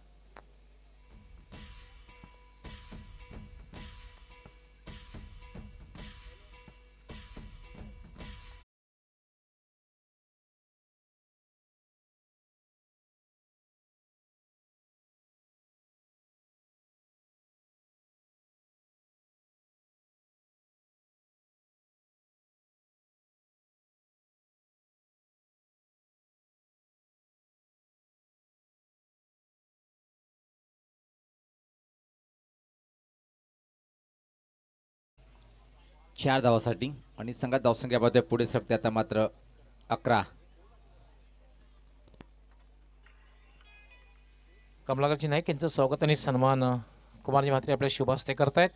चार धावासाठी आणि संघात धावसंख्यामध्ये पुढे सरते आता मात्र अकरा. कमलाकरजी नाईक यांचं स्वागत आणि सन्मान. कुमारजी म्हात्रे आपल्या शुभास्ते करतायत.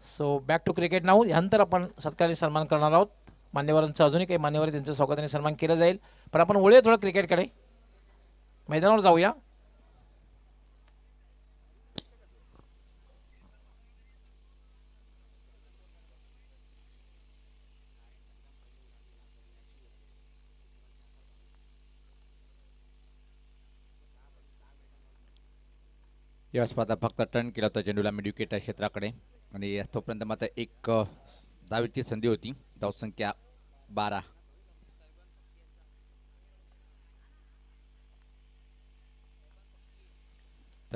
So back to cricket now यानंतर आपण सत्कारी सन्मान करणार आहोत. मान्यवरांचं अजूनही काही मान्यवर त्यांचं स्वागत आणि सन्मान केलं जाईल. पण आपण वळूया थोडं क्रिकेटकडे मैदानावर जाऊया. या स्पर्धा फक्त टर्न केला होता चेंडूला मिड क्षेत्राकडे. आणि तोपर्यंत मात्र एक अ, धावेची संधी होती. धावसंख्या बारा.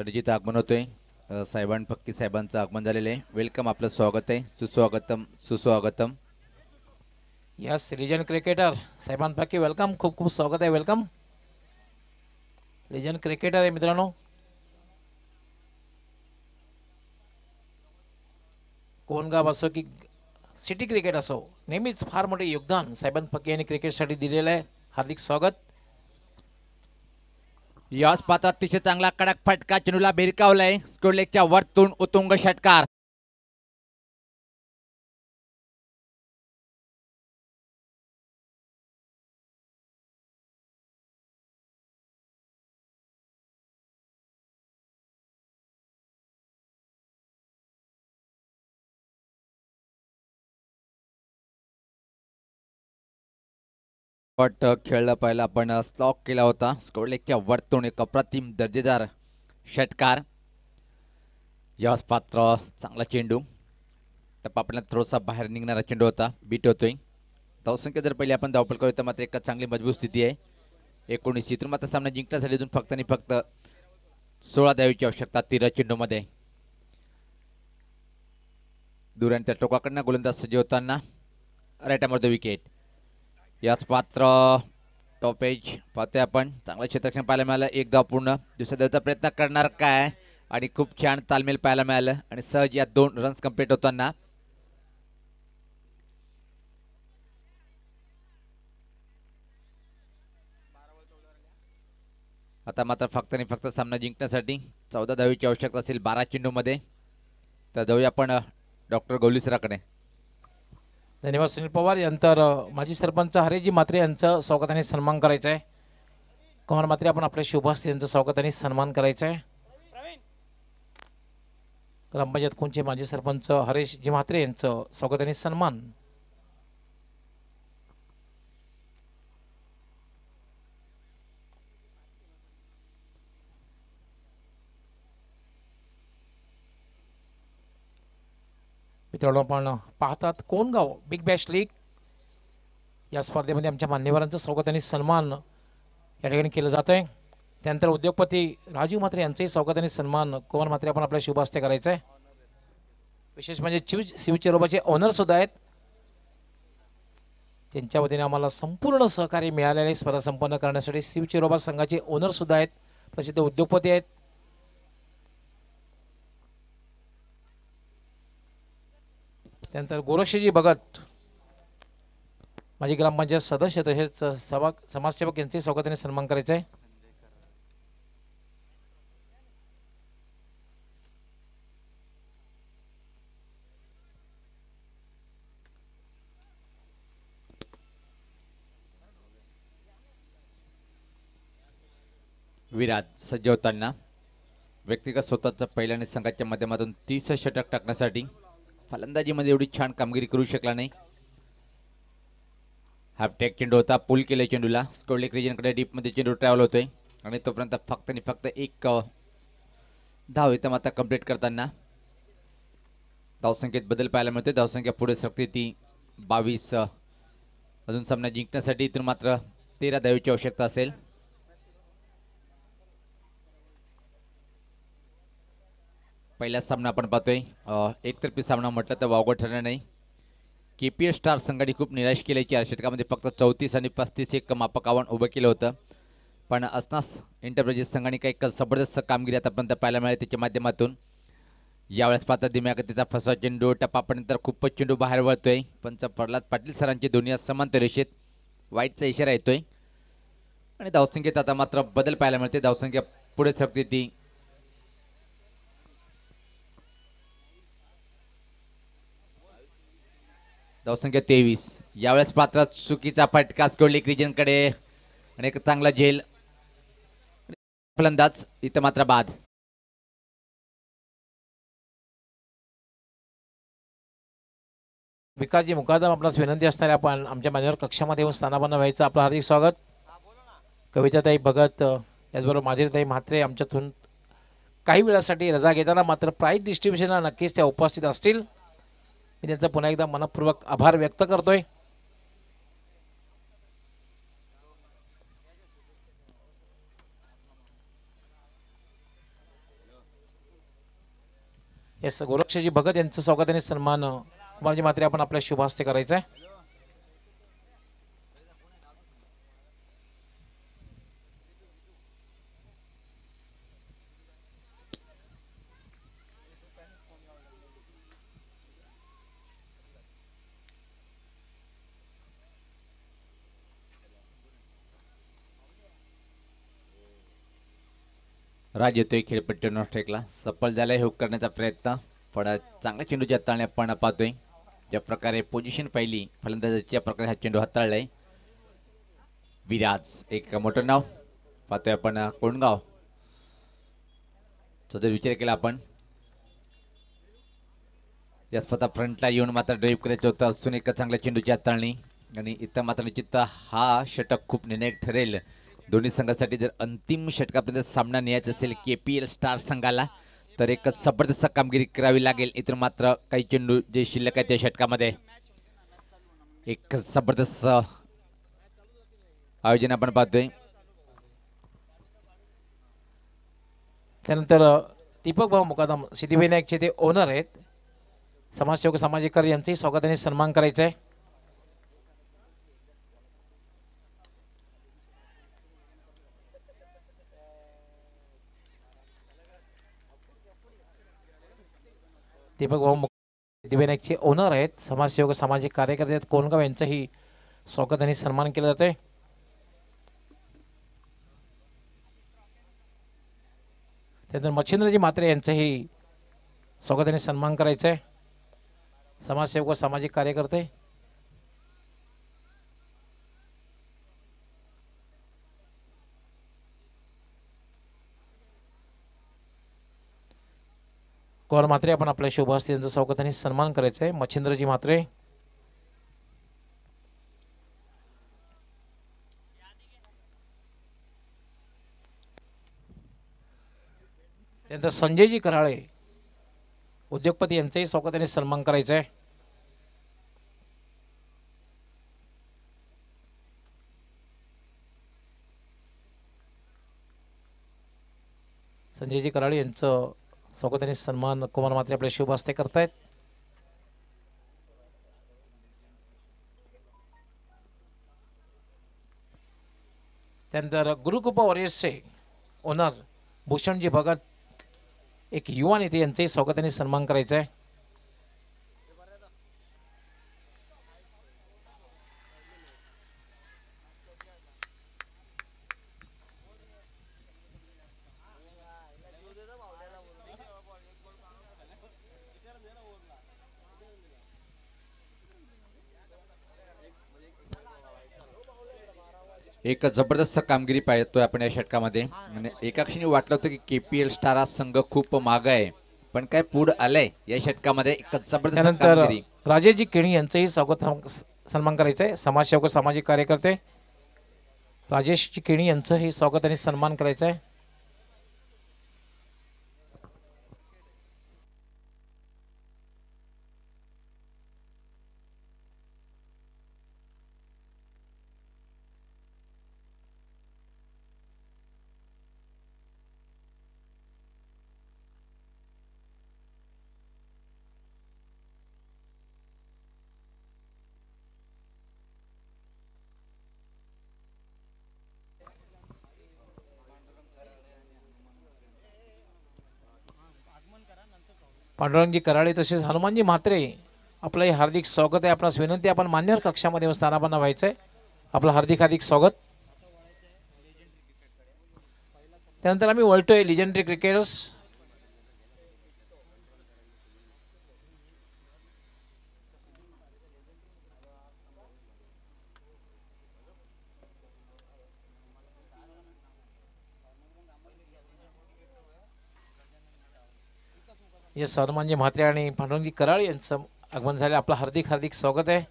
तडजीचं आगमन होतोय साहेबां फक्की साहेबांचं आगमन झालेलं आहे. वेलकम आपलं स्वागत आहे. सुस्वागतम सुस्वागतम. यस रिजन क्रिकेटर साहेबांपैकी वेलकम खूप खूप स्वागत आहे. वेलकम रिजन क्रिकेटर आहे मित्रांनो. कोणगाव असो की सिटी क्रिकेट असो नेहमीच फार मोठे योगदान साहेबांपैकी यांनी क्रिकेटसाठी दिलेलं आहे. हार्दिक स्वागत. याच पात्र अतिशय चांगला कडक फटका चेंडूला भिरकावलाय स्कोर लेगच्या वरतून उतुंग षटकार. पट खेळलं पाहिलं आपण स्लॉक केला होता. स्कोर वर्तून वरतून एक अप्रतिम दर्जेदार षटकार. यास पात्र चांगला चेंडू. टप्पा आपल्याला थोडासा बाहेर निघणारा चेंडू होता बीट होतोय. धावसंख्या जर पहिले आपण धावपल करू तर मात्र एक चांगली मजबूत स्थिती आहे. एकोणीस इथून मात्र सामना जिंकण्यासाठी इथून फक्त आणि फक्त सोळा द्यावीची आवश्यकता तेरा चेंडूमध्ये. दुरांच्या टोकाकडनं गोलंदाज सज्ज होताना विकेट. याच पात्र टॉपेज पाहतोय आपण. चांगलं क्षेत्रक्षण पाहायला मिळालं. एक धाव पूर्ण. दुसऱ्या धावचा प्रयत्न करणार काय? आणि खूप छान तालमेल पाहायला मिळालं. आणि सहज या दोन रन्स कंप्लीट होताना. आता मात्र फक्त आणि फक्त सामना जिंकण्यासाठी चौदा धावीची आवश्यकता असेल बारा चेंडूमध्ये. तर जाऊया आपण डॉक्टर गौलीसराकडे धन्यवाद सुनील पवार. यानंतर माजी सरपंच हरेजी म्हात्रे यांचं स्वागत आणि सन्मान करायचं आहे कुमार म्हात्रे आपण आपल्या शुभास्ते यांचं स्वागत आणि सन्मान करायचं आहे ग्रामपंचायत कोणचे? माजी सरपंच हरेश जी म्हात्रे यांचं स्वागत आणि सन्मान. मित्रांनो आपण पाहतात कोण गाव बिग बॅश लीग या स्पर्धेमध्ये आमच्या मान्यवरांचं स्वागत आणि सन्मान या ठिकाणी केलं जात आहे त्यानंतर उद्योगपती राजीव म्हात्रे यांचंही स्वागत आणि सन्मान. कुमार म्हात्रे आपण आपल्या शुभास्ते करायचं आहे विशेष म्हणजे शिव शिवचिरोबाचे ओनरसुद्धा आहेत. त्यांच्या वतीने आम्हाला संपूर्ण सहकार्य मिळालेले स्पर्धा संपन्न करण्यासाठी शिवचिरोबा संघाचे ओनरसुद्धा आहेत. प्रसिद्ध उद्योगपती आहेत. त्यानंतर गोरक्षजी भगत माझी ग्रामपंचायत सदस्य तसेच सभा समाजसेवक यांचे स्वागताने सन्मान करायचा आहे. विराज सज्ज होताना व्यक्तिगत पहिल्या पहिल्याने संघाच्या माध्यमातून तीस षटक टाकण्यासाठी फलंदाजीमध्ये एवढी छान कामगिरी करू शकला नाही. हाफटॅक चेंडू होता पुल केले चेंडूला. स्कोडलेक रिजनकडे डीपमध्ये चेंडू ट्रॅव्हल होतोय. आणि तोपर्यंत फक्त आणि फक्त एक धाव इथं आता कंप्लीट करताना. धावसंख्येत बदल पाहायला मिळतोय. धावसंख्या पुढे सरकते ती बावीस अजून सामना जिंकण्यासाठी इथून मात्र तेरा धावीची आवश्यकता असेल. पहिला सामना आपण पाहतोय. एकतर्फी सामना म्हटलं तर वावगं ठरणार नाही. के पी एस स्टार संघाने खूप निराश केले चार षटकामध्ये फक्त चौतीस आणि पस्तीस एक मापक आव्हान उभं केलं होतं. पण असनास एंटरप्राइजेस संघाने काही क- जबरदस्त कामगिरी आतापर्यंत पाहायला मिळाली त्याच्या माध्यमातून. यावेळेस पाहता दिम्यागतीचा त्याचा फसा चेंडू टप्पापर्यंत खूपच चेंडू बाहेर वळतोय. पंच प्रल्हाद पाटील सरांची दोन्ही समांतर रेषेत वाईटचा इशारा येतोय. आणि धावसंख्येत आता मात्र बदल पाहायला मिळते धावसंख्या पुढे सरकते ती धावसंख्या तेवीस. यावेळेस पात्र चुकीचा फटका स्कोडली क्रिजनकडे आणि एक चांगला झेल. फलंदाज इथं मात्र बाद. विकासजी मुकादम आपणास विनंती असणारे आपण आमच्या मान्यवर कक्षामध्ये येऊन स्थानापन्न व्हायचं आपलं हार्दिक स्वागत. कविताताई भगत याचबरोबर माधुरीताई म्हात्रे आमच्यातून काही वेळासाठी रजा घेताना मात्र प्राईज डिस्ट्रीब्युशनला नक्कीच त्या उपस्थित असतील. मी त्यांचा पुन्हा एकदा मनपूर्वक आभार व्यक्त करतोय. येस गोरक्षजी भगत यांचं स्वागत आणि सन्मान. कुमारजी म्हात्रे आपण आपल्या शुभ हस्ते आहे राज येतोय खेळपट्टी नॉस्ट्रेकला सफल झालाय हुक करण्याचा प्रयत्न. पण चांगला चेंडू हाताळणे आपण पाहतोय. ज्या प्रकारे पोझिशन पाहिली फलंदाजाच्या प्रकारे हा चेंडू हाताळलाय. विराज एक मोठं नाव. पाहतोय आपण कोणगाव तो जर विचार केला आपण. या स्वतः फ्रंटला येऊन मात्र ड्राईव्ह करायचं होतं. असून एक चांगल्या चेंडूची हाताळणी आणि इथं मात्र निश्चित हा षटक खूप निर्णायक ठरेल. दोन्ही संघासाठी जर अंतिम षटकापर्यंत सामना न्यायचा असेल के पी एल स्टार संघाला तर एक जबरदस्त कामगिरी करावी लागेल. इतर मात्र काही चेंडू जे शिल्लक आहे त्या षटकामध्ये. एक जबरदस्त आयोजन आपण पाहतोय. त्यानंतर दीपक भाऊ मुकादम सिद्धिविनायकचे ते ओनर आहेत. समाजसेवक सामाजिक कार्य यांचंही स्वागत आणि सन्मान करायचा आहे दीपक भाऊ मुक- ओनर आहेत. समाजसेवक सामाजिक कार्यकर्ते आहेत. कोणगाव यांचंही स्वागत आणि सन्मान केलं जाते त्यानंतर मच्छिंद्रजी म्हात्रे यांचंही स्वागत आणि सन्मान करायचं आहे समाजसेवक व सामाजिक कार्यकर्ते गौर म्हात्रे आपण आपल्या शुभ असते यांचं स्वागत आणि सन्मान करायचं आहे मच्छिंद्रजी म्हात्रे. त्यानंतर संजयजी कराळे उद्योगपती यांचंही स्वागत आणि सन्मान करायचं आहे संजयजी कराळे यांचं स्वागत आणि सन्मान कुमार मात्रे आपले शुभ हस्ते करतायत. त्यानंतर गुरुकृपा वॉरियर्सचे ओनर भूषणजी भगत एक युवा नेते यांचंही स्वागत आणि सन्मान करायचं आहे एक जबरदस्त कामगिरी पाहतोय आपण या षटकामध्ये. आणि एका क्षणी वाटलं होतं की के पी एल स्टार हा संघ खूप माग आहे. पण काय पुढं आलंय या षटकामध्ये एक जबरदस्त त्यानंतर कामगिरी. राजेशजी केणी यांचंही स्वागत सन्मान करायचं आहे समाजसेवक व सामाजिक कार्यकर्ते राजेशजी केणी यांचंही स्वागत आणि सन्मान करायचं आहे पांडुरंगजी कराळे तसेच हनुमानजी म्हात्रे आपलंही हार्दिक स्वागत आहे. आपणास विनंती आपण मान्यवर कक्षामध्ये येऊन स्थानापन्न व्हायचं आहे आपलं हार्दिक हार्दिक स्वागत. त्यानंतर आम्ही वळतोय लिजेंडरी क्रिकेटर्स या हनुमानजी म्हात्रे आणि पांडुरंगजी कराळ यांचं आगमन झालं. आपलं हार्दिक हार्दिक स्वागत आहे.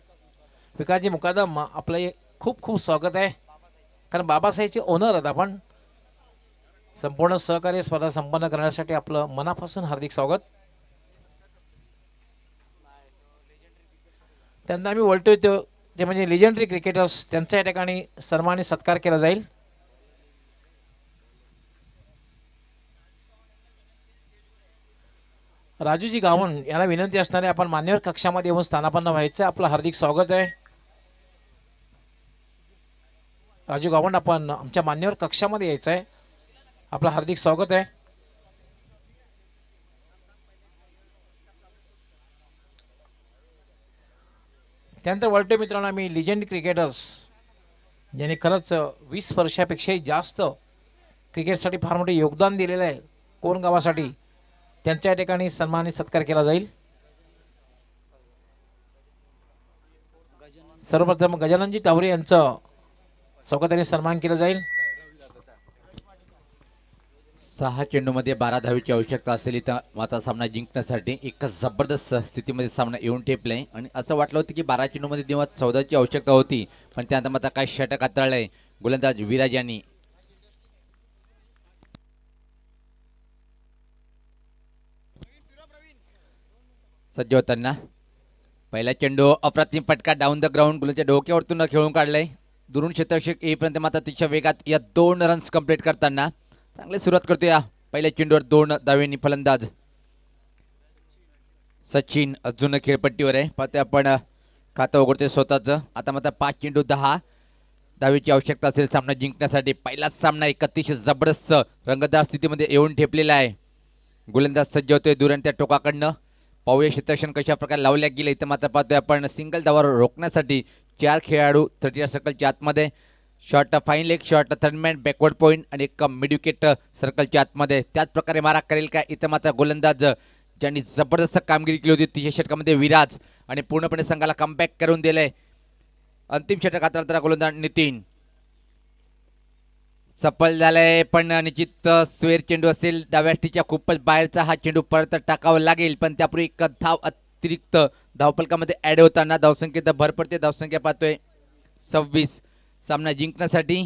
विकासजी मुकादम आपलं हे खूप खूप स्वागत आहे. कारण बाबासाहेबचे ओनर आहेत आपण. संपूर्ण सहकार्य स्पर्धा संपन्न करण्यासाठी आपलं मनापासून हार्दिक स्वागत. त्यांना आम्ही वळतो तो ते म्हणजे लिजेंडरी क्रिकेटर्स त्यांचा या ठिकाणी सन्मान सत्कार केला जाईल. राजूजी गावण यांना विनंती असणारे आपण मान्यवर कक्षामध्ये येऊन स्थानापन्न व्हायचं. आपलं हार्दिक स्वागत आहे. राजू गावण आपण आमच्या मान्यवर कक्षामध्ये यायचं आहे. आपलं हार्दिक स्वागत आहे. त्यानंतर वळते मित्रांनो आम्ही लिजेंड क्रिकेटर्स ज्यांनी खरंच वीस वर्षापेक्षाही जास्त क्रिकेटसाठी फार मोठे योगदान दिलेलं आहे कोण गावासाठी? त्यांच्या ठिकाणी सन्मान आणि सत्कार केला जाईल. सर्वप्रथम गजाननजी टावरे यांचं स्वागताने सन्मान केलं जाईल. सहा चेंडूमध्ये बारा धावीची आवश्यकता असेल इथं आता सामना जिंकण्यासाठी एका जबरदस्त स्थितीमध्ये सामना येऊन टेपलाय आणि असं वाटलं होतं की बारा चेंडूमध्ये तेव्हा चौदाची आवश्यकता होती पण त्यानंतर आता काय षटक हाताळलंय गोलंदाज विराज यांनी सज्ज होताना पहिला चेंडू अप्रतिम पटका डाऊन द ग्राउंड गुलाच्या डोक्यावरतून खेळून काढलंय. दुरून क्षेत्रक्षक येईपर्यंत मात्र तिच्या वेगात या दोन रन्स कंप्लीट करताना चांगली सुरुवात करतो या पहिल्या चेंडूवर दोन दावेनी फलंदाज. सचिन अजून खेळपट्टीवर आहे. पाहतोय आपण खातं उघडतोय स्वतःचं. आता मात्र पाच चेंडू दहा. दहावीची आवश्यकता असेल सामना जिंकण्यासाठी. पहिलाच सामना एक अतिशय जबरदस्त रंगतदार स्थितीमध्ये येऊन ठेपलेला आहे. गोलंदाज सज्ज होतोय दुरंत्या टोकाकडनं. पाहूया क्षेत्रक्षण कशा प्रकारे लावल्या गेले इथं मात्र पाहतोय आपण सिंगल धावावर रोखण्यासाठी चार खेळाडू थर्टी सर्कलच्या आतमध्ये. Short fine leg short third man backward point आणि एक मिडविकेट सर्कलच्या आतमध्ये. त्याचप्रकारे मारा करेल का? इथं मात्र गोलंदाज ज्यांनी जबरदस्त कामगिरी केली होती तिच्या षटकामध्ये विराज आणि पूर्णपणे संघाला कमबॅक करून दिलंय. अंतिम षटक हाताळताना गोलंदाज नितीन. सफल झालंय पण निश्चित स्वेर चेंडू असेल डाव्याष्टीच्या खूपच बाहेरचा हा चेंडू परत टाकावा लागेल पण त्यापूर्वी एक धाव अतिरिक्त धावपलकामध्ये ऍड होताना धावसंख्येत भर पडते धावसंख्या पाहतोय सव्वीस. सामना जिंकण्यासाठी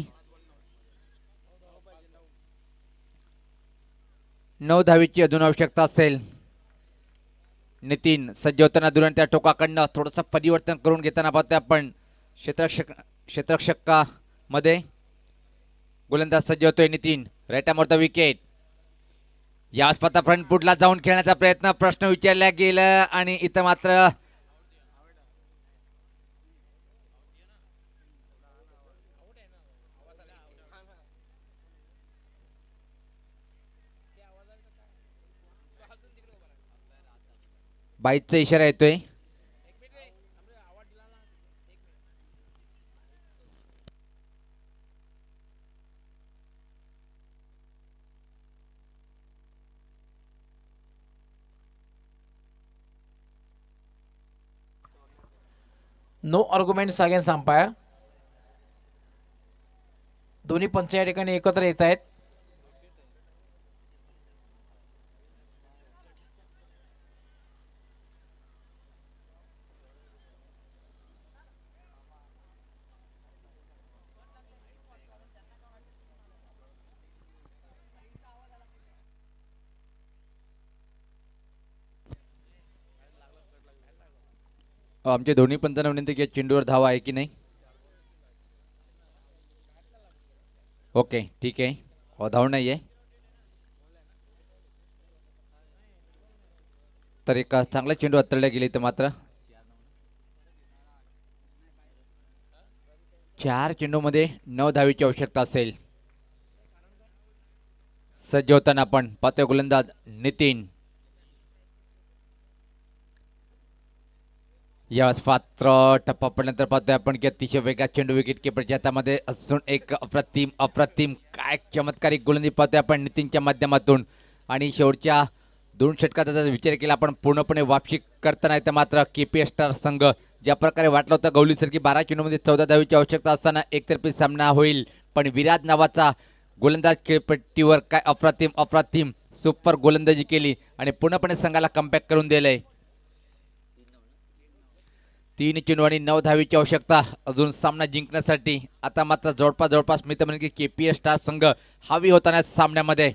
नऊ धावीची अजून आवश्यकता असेल. नितीन सज्ज होताना दुरण त्या टोकाकडनं थोडंसं परिवर्तन करून घेताना पाहतोय आपण क्षेत्रक्षक क्षेत्रक्षकामध्ये. गोलंदाज सज्ज होतोय नितीन. रेटामोर the wicket. या स्पर्धा फ्रंट फुटला जाऊन खेळण्याचा प्रयत्न प्रश्न विचारला गेला आणि इथं मात्र बाईकचा इशारा येतोय. नो आर्ग्युमेंट्स अगेन्स अंपायर दोन्ही पंच या ठिकाणी एकत्र येत आहेत आमचे दोन्ही पंचांना विनंती की चेंडूवर धावा आहे की नाही? ओके ठीक आहे. धाव नाही आहे तर एक चांगला चेंडू हाताळला गेली तर मात्र. चार चेंडूमध्ये नऊ धावीची आवश्यकता असेल. सज्ज होताना आपण पातळ गोलंदाज नितीन यावेळेस पात्र टप्पा पडल्यानंतर पाहतोय आपण की अतिशय वेगात चेंडू विकेट किपरच्या हातामध्ये असून एक अप्रतिम अप्रतिम काय चमत्कारिक गोलंदी पाहतोय आपण नितीनच्या माध्यमातून. आणि शेवटच्या दोन षटकाचा जर विचार केला आपण पूर्णपणे वापशी करताना येतं मात्र के पी स्टार संघ ज्या प्रकारे वाटलं होतं गौलीसारखी बारा चेंडूमध्ये चौदा धावीची आवश्यकता असताना एकतर्फी सामना होईल. पण विराज नावाचा गोलंदाज खेळपट्टीवर काय अप्रतिम अप्रतिम सुपर गोलंदाजी केली आणि पूर्णपणे संघाला कमबॅक करून दिलंय. तीन चेंडू आणि नऊ धावीची आवश्यकता. अजून सामना जिंकण्यासाठी आता मात्र जवळपास जवळपास मी तर म्हणेन की के पी एस स्टार संघ हवी होताना सामन्यामध्ये.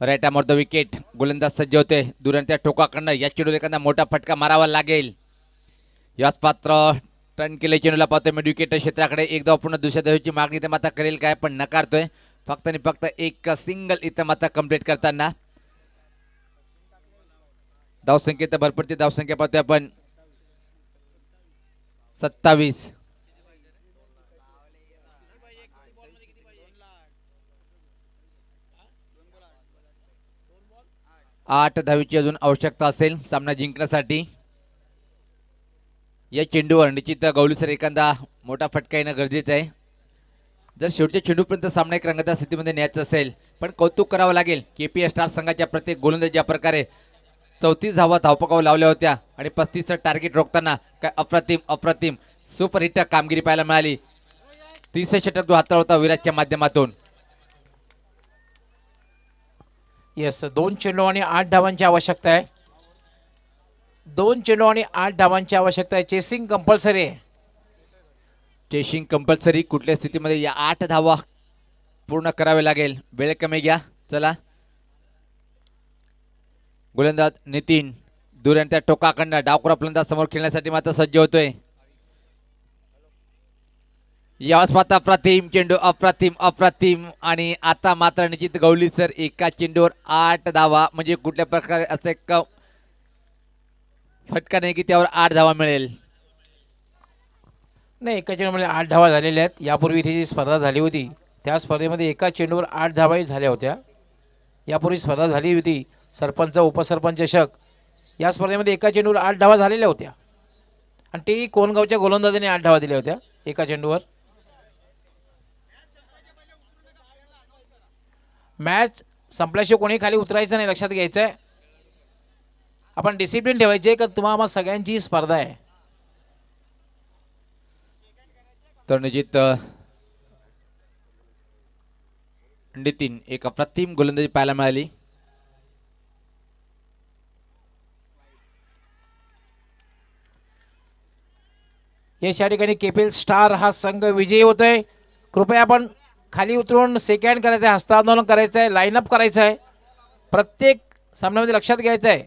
रायटामोर द विकेट गोलंदाज सज्ज होते. दुरांच्या टोकाकडनं या चेंडूला एखादा मोठा फटका मारावा लागेल. याच पात्र टर्न केले चेंडूला पाहतोय मी विकेट क्षेत्राकडे. एकदा पूर्ण दुसऱ्या धावीची मागणी इथं मात्र करेल काय पण नकारतोय. फक्त आणि फक्त एक सिंगल इथं मात्र कंप्लीट करताना. धावसंख्येत भरपडती धावसंख्या पाहतोय आपण. सत्तावीस. आठ धावीची अजून आवश्यकता असेल सामना जिंकण्यासाठी. या चेंडूवर निश्चित गौलीसर एखादा मोठा फटका येणं गरजेचं आहे. जर शेवटच्या चेंडूपर्यंत सामना एक रंगता स्थितीमध्ये न्यायचा असेल पण कौतुक करावं लागेल. के पी एस स्टार संघाच्या प्रत्येक गोलंदाज ज्या प्रकारे चौतीस धावा धावपकावर लावल्या होत्या आणि पस्तीसचं टार्गेट रोखताना काय अप्रतिम अप्रतिम. सुपर हिट कामगिरी पाहायला मिळाली. तिसरे षटक जो हाताळला होता विराटच्या माध्यमातून. येस दोन चेंडू आणि आठ धावांची आवश्यकता आहे. दोन चेंडू आणि आठ धावांची आवश्यकता आहे. चेसिंग कंपल्सरी आहे. चेशिंग कंपल्सरी कुठल्या स्थितीमध्ये या आठ धावा पूर्ण करावे लागेल? वेळ कमी घ्या. चला. गोलंदाज नितीन दुऱ्यांच्या टोकाकडनं डावकुरा फलंदाज समोर खेळण्यासाठी मात्र सज्ज होतोय. यावेळेस मात्र अप्रतिम चेंडू अप्रतिम अप्रतिम आणि आता मात्र निश्चित गवली सर एका चेंडूवर आठ धावा म्हणजे कुठल्या प्रकारे असं एक फटका नाही की त्यावर आठ धावा मिळेल. नाही एका चेंडूमध्ये म्हणजे आठ धावा झालेल्या आहेत. यापूर्वी इथे जी स्पर्धा झाली होती त्या स्पर्धेमध्ये एका चेंडूवर आठ धावाही झाल्या होत्या. यापूर्वी स्पर्धा झाली होती. सरपंच उपसरपंच चषक या स्पर्धेमध्ये एका चेंडूवर आठ धावा झालेल्या होत्या. आणि ते कोणगावच्या गोलंदाजाने आठ धावा दिल्या होत्या एका चेंडूवर. मॅच संपल्याशिवाय कोणी खाली उतरायचं नाही लक्षात घ्यायचं आहे आपण डिसिप्लिन ठेवायचे का तुम्हाला सगळ्यांची स्पर्धा आहे. तर निजित नितीन एक अप्रतिम गोलंदाजी पाहायला मिळाली. यश या ठिकाणी केपिल स्टार हा संघ विजयी होतोय. कृपया आपण खाली उतरून सेकंड करायचं आहे हस्तांदोलन करायचं आहे लाईनअप करायचं आहे प्रत्येक सामन्यामध्ये लक्षात घ्यायचं आहे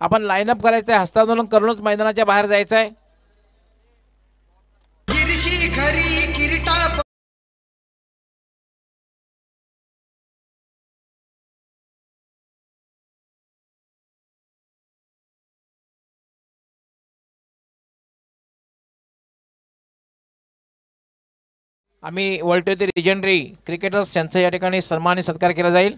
आपण लाईनअप करायचं आहे हस्तांदोलन करूनच मैदानाच्या बाहेर जायचं आहे आम्ही world to the legendary cricketers त्यांचा या ठिकाणी सन्मान आणि सत्कार केला जाईल.